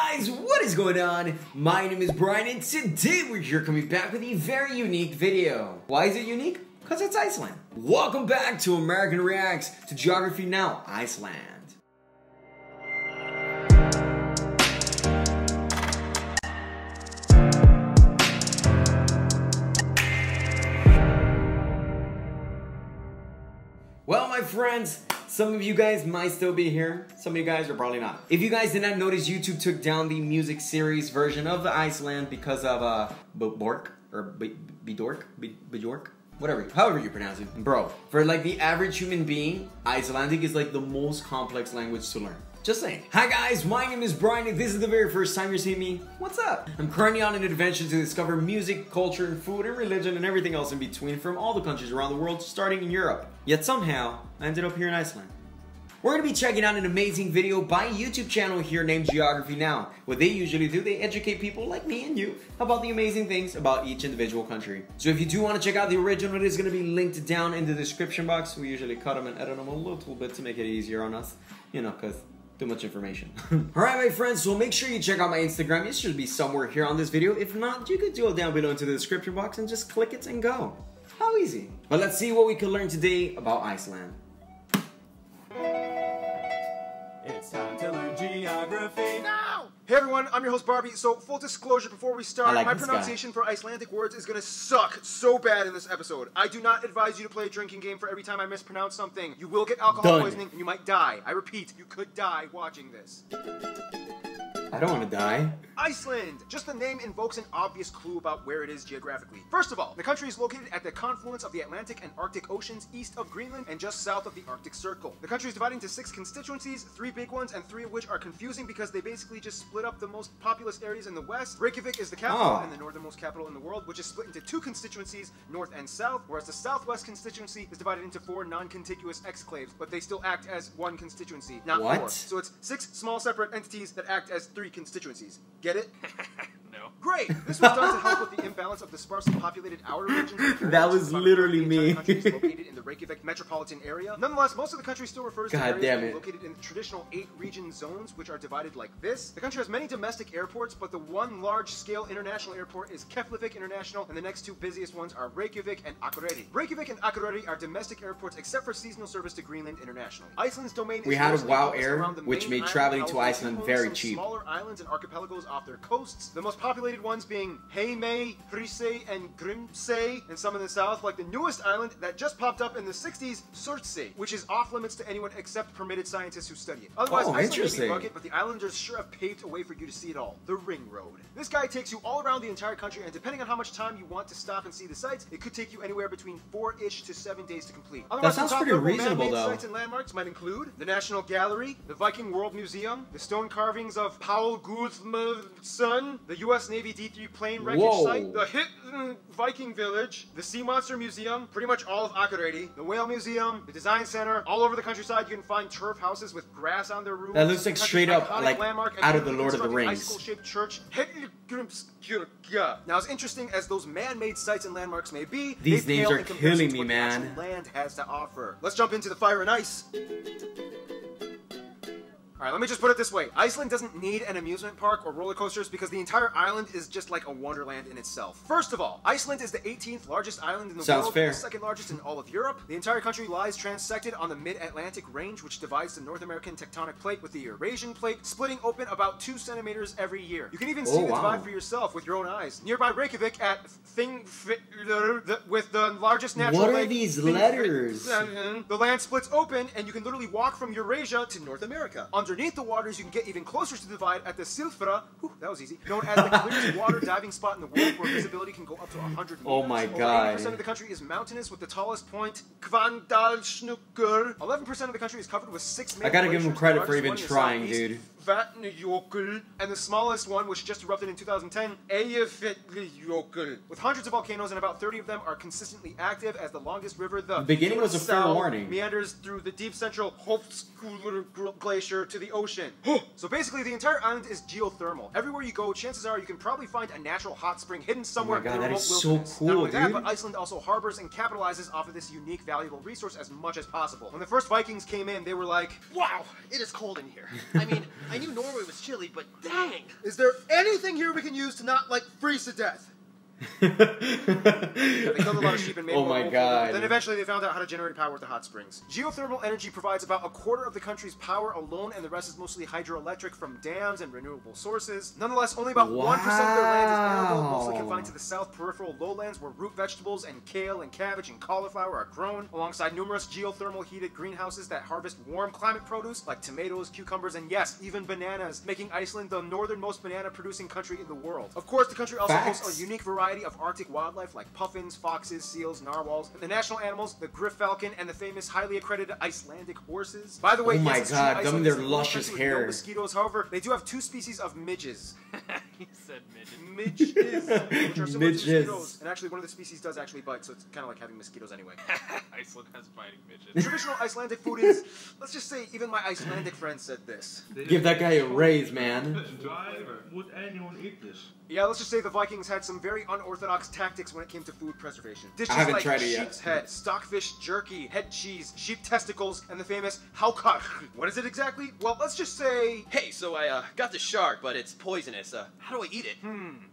guys, what is going on? My name is Brian and today we're here coming back with a very unique video. Why is it unique? Because it's Iceland. Welcome back to American Reacts to Geography Now, Iceland. Well, my friends, some of you guys might still be here. Some of you guys are probably not. If you guys did not notice, YouTube took down the music series version of the Iceland because of uh Bork or b Bidork, Bjork, whatever, however you pronounce it. Bro, for like the average human being, Icelandic is like the most complex language to learn. Just saying. Hi guys, my name is Brian. If this is the very first time you're seeing me, what's up? I'm currently on an adventure to discover music, culture, and food, and religion, and everything else in between from all the countries around the world, starting in Europe. Yet somehow, I ended up here in Iceland. We're to be checking out an amazing video by a YouTube channel here named Geography Now. What they usually do, they educate people like me and you about the amazing things about each individual country. So if you do want to check out the original, it is going to be linked down in the description box. We usually cut them and edit them a little bit to make it easier on us, you know, because too much information. Alright my friends, so make sure you check out my Instagram. It should be somewhere here on this video. If not, you could go down below into the description box and just click it and go. How easy. But let's see what we can learn today about Iceland. It's time to learn geography. Now! Hey everyone, I'm your host Barbs. So, full disclosure before we start, like my pronunciation for Icelandic words is gonna suck so bad in this episode. I do not advise you to play a drinking game for every time I mispronounce something. You will get alcohol Done. poisoning and you might die. I repeat, you could die watching this. I don't want to die. Iceland! Just the name invokes an obvious clue about where it is geographically. First of all, the country is located at the confluence of the Atlantic and Arctic Oceans east of Greenland and just south of the Arctic Circle. The country is divided into six constituencies, three big ones, and three of which are confusing because they basically just split up the most populous areas in the west. Reykjavik is the capital Oh. and the northernmost capital in the world, which is split into two constituencies, north and south, whereas the southwest constituency is divided into four non-contiguous exclaves, but they still act as one constituency, not What? four. So it's six small separate entities that act as three constituencies. Get it? No. Great! This was done to help with the imbalance of the sparsely populated outer regions. That was literally me. located in the Reykjavik metropolitan area. Nonetheless, most of the country still refers God to areas damn being it. located in the traditional eight region zones, which are divided like this. The country has many domestic airports, but the one large-scale international airport is Keflavik International, and the next two busiest ones are Reykjavik and Akureyri. Reykjavik and Akureyri are domestic airports except for seasonal service to Greenland internationally. Iceland's domain We is had a WoW Air, which made traveling to Iceland very cheap. Smaller islands and archipelagos off their coasts. The most populated ones being Heimaey, Hrisey, and Grimsey, and some in the south, like the newest island that just popped up in the 60s, Surtsey, which is off limits to anyone except permitted scientists who study it. Otherwise, Oh, Iceland may interesting. rugged, but the islanders sure have paved a way for you to see it all. The Ring Road. This guy takes you all around the entire country, and depending on how much time you want to stop and see the sights, it could take you anywhere between four-ish to seven days to complete. Otherwise, sounds the top pretty reasonable, though. Sites and landmarks might include the National Gallery, the Viking World Museum, the stone carvings of Paul Guðmundsson, the U.S. Navy D-3 plane wreckage Whoa. site, the hit Viking Village, the Sea Monster Museum, pretty much all of Akureyri, the Whale Museum, the Design Center. All over the countryside, you can find turf houses with grass on their roofs. That looks like straight up, like, out of the Lord of the Rings. church, Now, as interesting as those man-made sites and landmarks may be, These names are in killing me, man. land has to offer. Let's jump into the fire and ice. Alright, let me just put it this way. Iceland doesn't need an amusement park or roller coasters because the entire island is just like a wonderland in itself. First of all, Iceland is the 18th largest island in the Sounds world, fair. the second largest in all of Europe. The entire country lies transected on the mid-Atlantic range, which divides the North American tectonic plate with the Eurasian plate, splitting open about two centimeters every year. You can even oh, see Oh, the wow. divide for yourself with your own eyes. Nearby Reykjavik at Thing with the largest natural What are lake, these letters? the land splits open, and you can literally walk from Eurasia to North America. Underneath the waters, you can get even closer to the divide at the Silfra, whew, that was easy, known as the clearest water diving spot in the world, where visibility can go up to 100 meters. Oh my Over God. 80% of the country is mountainous, with the tallest point, Hvannadalshnúkur. 11% of the country is covered with six I gotta give him credit for even one in the trying, dude. Vatnajökull, and the smallest one, which just erupted in 2010, Eyjafjallajökull. With hundreds of volcanoes and about 30 of them are consistently active, as the longest river, the beginning was a fair warning. meanders through the deep central Hofsjökull glacier to to the ocean. so basically, the entire island is geothermal. Everywhere you go, chances are you can probably find a natural hot spring hidden oh somewhere Oh God, in the that is so wilderness. Cool, only that, dude. but Iceland also harbors and capitalizes off of this unique, valuable resource as much as possible. When the first Vikings came in, they were like, Wow, it is cold in here. I mean, I knew Norway was chilly, but dang. "Is there anything here we can use to not like freeze to death?" Oh They killed a lot of sheep and made oh more my god. Then eventually they found out how to generate power with the hot springs. Geothermal energy provides about a quarter of the country's power alone, and the rest is mostly hydroelectric from dams and renewable sources. Nonetheless, only about 1% of their land is arable, mostly confined to the south peripheral lowlands where root vegetables and kale and cabbage and cauliflower are grown, alongside numerous geothermal heated greenhouses that harvest warm climate produce like tomatoes, cucumbers, and yes, even bananas, making Iceland the northernmost banana producing country in the world. Of course, the country also Facts. hosts a unique variety of Arctic wildlife like puffins, foxes, seals, narwhals, and the national animals, the gyrfalcon, and the famous highly accredited Icelandic horses. By the way, Oh my yes, it's God, Iceland them their luscious country with no hair. mosquitoes, however, they do have two species of midges. he said midget. Midges, which are similar Midges. to mosquitoes. And actually, one of the species does actually bite, so it's kind of like having mosquitoes anyway. Iceland has fighting midgets. Traditional Icelandic food is, let's just say, even my Icelandic friend said this. Give that guy a raise, man. Why would anyone eat this? Yeah, let's just say the Vikings had some very unorthodox tactics when it came to food preservation. Dishes haven't like tried it yet. sheep's head, stockfish jerky, head cheese, sheep testicles, and the famous hákarl. What is it exactly? Well, let's just say. Hey, so I uh, got the shark, but it's poisonous. Uh, how do I eat it?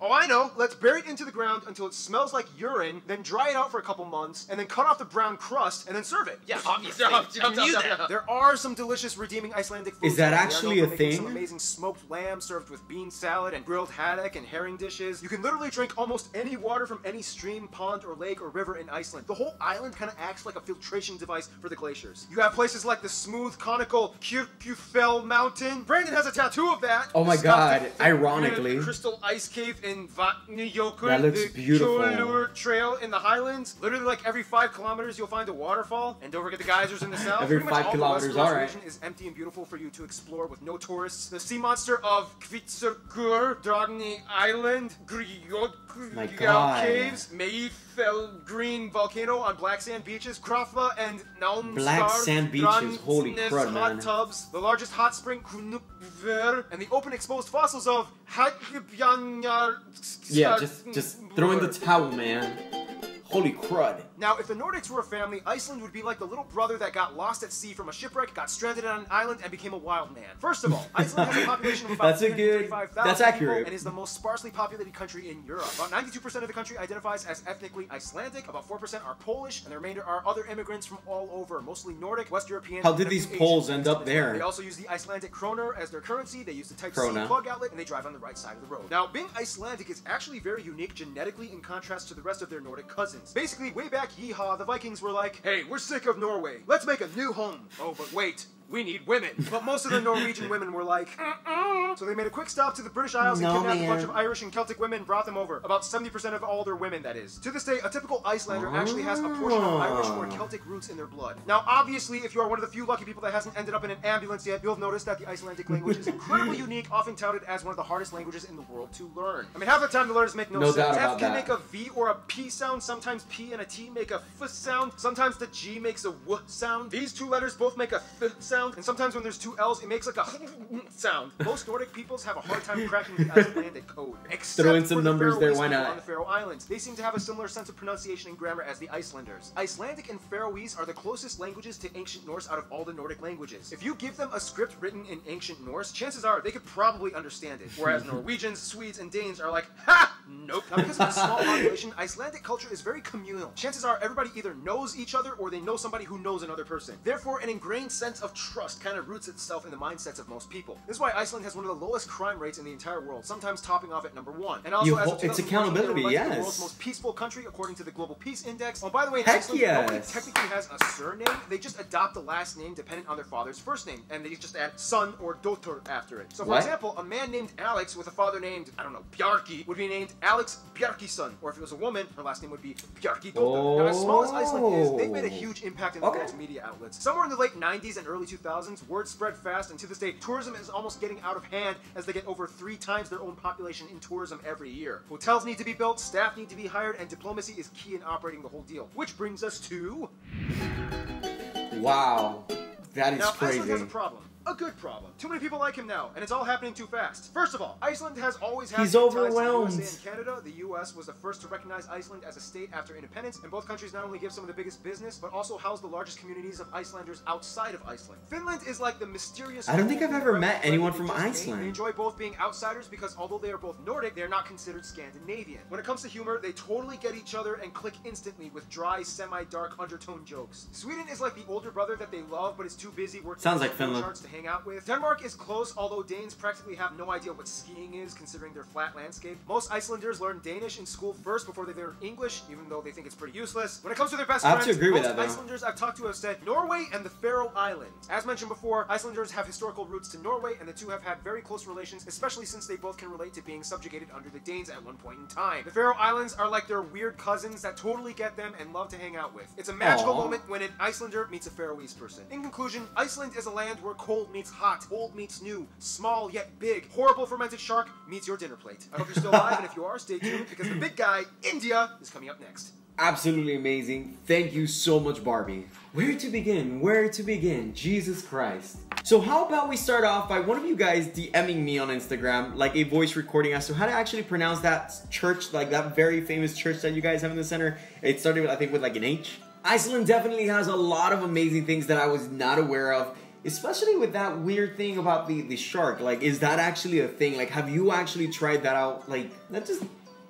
Oh, I know. Let's bury it into the ground until it smells like urine, then dry it out for a couple months, and then cut off the brown crust, and then serve it. Yeah, obviously. I knew that. There are some delicious redeeming Icelandic foods. Is that actually a thing? Some amazing smoked lamb served with bean salad and grilled haddock and herring dishes. You can literally drink almost any water from any stream, pond, or lake or river in Iceland. The whole island kind of acts like a filtration device for the glaciers. You have places like the smooth, conical Kirkjufell Mountain. Brandon has a tattoo of that. Oh my The God, ironically. Crystal Ice Cave in Vatnajökull. That looks the beautiful. Kjolur Trail in the Highlands. Literally, like every five kilometers, you'll find a waterfall. And don't forget the geysers in the south. Every five all the kilometers, Western alright. region is empty and beautiful for you to explore with no tourists. The sea monster of Hvítserkur, Dragni Island, My Caves, Mayfell Green Volcano on black sand beaches, Krafla and Naumstar. Black sand beaches, holy crud, hot man. tubs, the largest hot spring, Knupver, and the open exposed fossils of Hagbjanjar. Yeah, just just throw in the towel, man. Holy crud. Now, if the Nordics were a family, Iceland would be like the little brother that got lost at sea from a shipwreck, got stranded on an island, and became a wild man. First of all, Iceland has a population of about That's 335,000 people accurate. and is the most sparsely populated country in Europe. About 92% of the country identifies as ethnically Icelandic, about 4% are Polish, and the remainder are other immigrants from all over, mostly Nordic, West European. How did these Poles end up there? They also use the Icelandic kroner as their currency. They use the Type C Krona. plug outlet, and they drive on the right side of the road. Now, being Icelandic is actually very unique genetically in contrast to the rest of their Nordic cousins. Basically, way back yeehaw, the Vikings were like, hey, we're sick of Norway. Let's make a new home. Oh, but wait. We need women. But most of the Norwegian women were like, so they made a quick stop to the British Isles No, and kidnapped a bunch of Irish and Celtic women and brought them over. About 70% of all their women, that is. To this day, a typical Icelander actually has a portion of Irish or Ah. Celtic roots in their blood. Now, obviously, if you are one of the few lucky people that hasn't ended up in an ambulance yet, you'll have noticed that the Icelandic language is incredibly unique, often touted as one of the hardest languages in the world to learn. I mean, half the time the letters make no, No sense. doubt F about can that. make a V or a P sound, sometimes P and a T make a F sound, sometimes the G makes a W sound. These two letters both make a Th sound, and sometimes when there's two L's, it makes like a sound. Most Nordic peoples have a hard time cracking the Icelandic code. Except Throw in some for the numbers there, why not? On the Faroe Islands, they seem to have a similar sense of pronunciation and grammar as the Icelanders. Icelandic and Faroese are the closest languages to ancient Norse out of all the Nordic languages. If you give them a script written in ancient Norse, chances are they could probably understand it. Whereas Norwegians, Swedes, and Danes are like, ha! Nope. Now, because of the small population, Icelandic culture is very communal. Chances are everybody either knows each other or they know somebody who knows another person. Therefore, an ingrained sense of trust kind of roots itself in the mindsets of most people. This is why Iceland has one of the lowest crime rates in the entire world, sometimes topping off at number one. And also, as it's accountability, were the yes. world's most peaceful country according to the Global Peace Index. Oh, by the way, in Heck Iceland, nobody yes. technically has a surname. They just adopt the last name dependent on their father's first name, and they just add son or daughter after it. So, for What? example, a man named Alex with a father named, I don't know, Bjarki would be named Alex Bjarkison. Or if it was a woman, her last name would be Bjarki Dotter. Now, as small as Iceland is, they've made a huge impact in the Okay. world's media outlets. Somewhere in the late 90s and early 2000s, word spread fast, and to this day, tourism is almost getting out of hand as they get over three times their own population in tourism every year. Hotels need to be built, staff need to be hired, and diplomacy is key in operating the whole deal. Which brings us to Wow. That is now, Iceland has a crazy. problem. A good problem. Too many people like him now, and it's all happening too fast. First of all, Iceland has always had He's ties to the overwhelmed. USA and Canada. The U.S. was the first to recognize Iceland as a state after independence, and both countries not only give some of the biggest business, but also house the largest communities of Icelanders outside of Iceland. Finland is like the mysterious. I don't think I've ever met anyone from made. Iceland. They enjoy both being outsiders because although they are both Nordic, they are not considered Scandinavian. When it comes to humor, they totally get each other and click instantly with dry, semi-dark undertone jokes. Sweden is like the older brother that they love, but is too busy working Sounds like Finland. charts to hang out with. Denmark is close, although Danes practically have no idea what skiing is, considering their flat landscape. Most Icelanders learn Danish in school first before they learn English, even though they think it's pretty useless. When it comes to their best I have to friends, most that. Icelanders I've talked to have said Norway and the Faroe Islands. As mentioned before, Icelanders have historical roots to Norway, and the two have had very close relations, especially since they both can relate to being subjugated under the Danes at one point in time. The Faroe Islands are like their weird cousins that totally get them and love to hang out with. It's a magical Aw. moment when an Icelander meets a Faroese person. In conclusion, Iceland is a land where cold meets hot, old meets new, small yet big, horrible fermented shark meets your dinner plate. I hope you're still alive, and if you are, stay tuned because the big guy, India, is coming up next. Absolutely amazing. Thank you so much, Barbie. Where to begin? Where to begin? Jesus Christ. So how about we start off by one of you guys DMing me on Instagram, like a voice recording as to how to actually pronounce that church, like that very famous church that you guys have in the center. It started, with, I think, with like an H. Iceland definitely has a lot of amazing things that I was not aware of. Especially with that weird thing about the, the shark. Like, is that actually a thing? Like, have you actually tried that out? Like, that just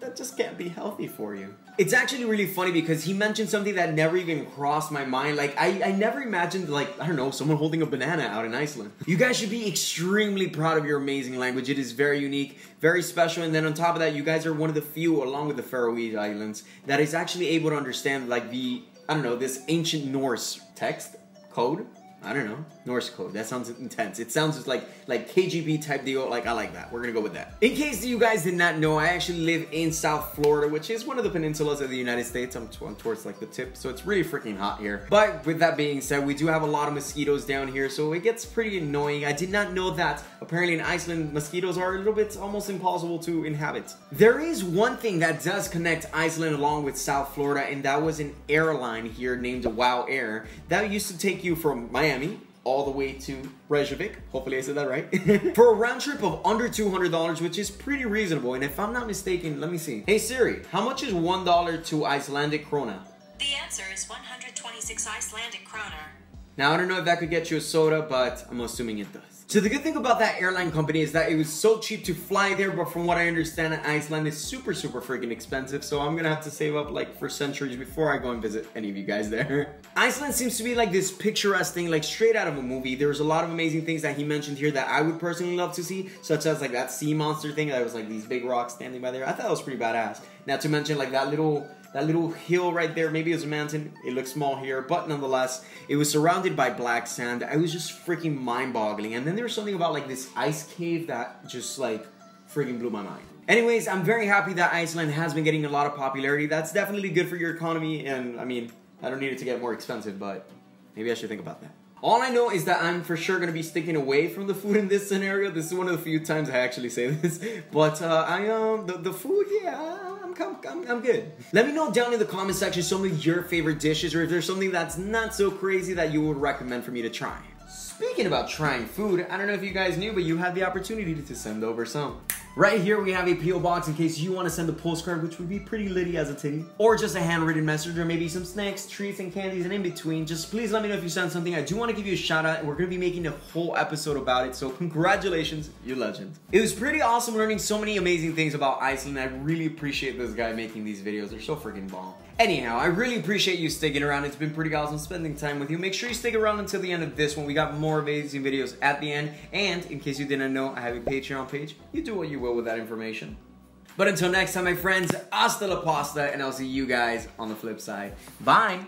that just can't be healthy for you. It's actually really funny because he mentioned something that never even crossed my mind. Like, I, I never imagined, like, I don't know, someone holding a banana out in Iceland. You guys should be extremely proud of your amazing language. It is very unique, very special. And then on top of that, you guys are one of the few, along with the Faroe Islands, that is actually able to understand, like, the, I don't know, this ancient Norse text, code. I don't know. Norse code. That sounds intense. It sounds like like KGB type deal. Like I like that. We're gonna go with that. In case you guys did not know, I actually live in South Florida, which is one of the peninsulas of the United States. I'm, I'm towards like the tip, so it's really freaking hot here. But with that being said, we do have a lot of mosquitoes down here, so it gets pretty annoying. I did not know that apparently in Iceland mosquitoes are a little bit almost impossible to inhabit. There is one thing that does connect Iceland along with South Florida, and that was an airline here named Wow Air that used to take you from Miami all the way to Reykjavik. Hopefully I said that right. For a round trip of under $200, which is pretty reasonable. And if I'm not mistaken, let me see. Hey Siri, how much is $1 to Icelandic krona? The answer is 126 Icelandic kroner. Now, I don't know if that could get you a soda, but I'm assuming it does. So the good thing about that airline company is that it was so cheap to fly there, but from what I understand, Iceland is super, super freaking expensive. So I'm gonna have to save up like for centuries before I go and visit any of you guys there. Iceland seems to be like this picturesque thing, like straight out of a movie. There's a lot of amazing things that he mentioned here that I would personally love to see, such as like that sea monster thing that was like these big rocks standing by there. I thought that was pretty badass. Not to mention like that little that little hill right there, maybe it was a mountain. It looks small here, but nonetheless, it was surrounded by black sand. I was just freaking mind-boggling. And then there was something about like this ice cave that just like freaking blew my mind. Anyways, I'm very happy that Iceland has been getting a lot of popularity. That's definitely good for your economy, and I mean, I don't need it to get more expensive, but maybe I should think about that. All I know is that I'm for sure gonna be sticking away from the food in this scenario. This is one of the few times I actually say this, but uh, I um the, the food, yeah, I'm, I'm I'm I'm good. Let me know down in the comment section some of your favorite dishes, or if there's something that's not so crazy that you would recommend for me to try. Speaking about trying food, I don't know if you guys knew, but you had the opportunity to send over some. Right here we have a PO box in case you want to send a postcard, which would be pretty litty as a titty, or just a handwritten message, or maybe some snacks, treats, and candies, and in between. Just please let me know if you sent something. I do want to give you a shout out, and we're gonna be making a whole episode about it. So congratulations, you legend. It was pretty awesome learning so many amazing things about Iceland. I really appreciate this guy making these videos. They're so freaking bomb. Anyhow, I really appreciate you sticking around. It's been pretty awesome spending time with you. Make sure you stick around until the end of this one. We got more amazing videos at the end. And in case you didn't know, I have a Patreon page. You do what you will with that information. But until next time, my friends, hasta la pasta, and I'll see you guys on the flip side. Bye!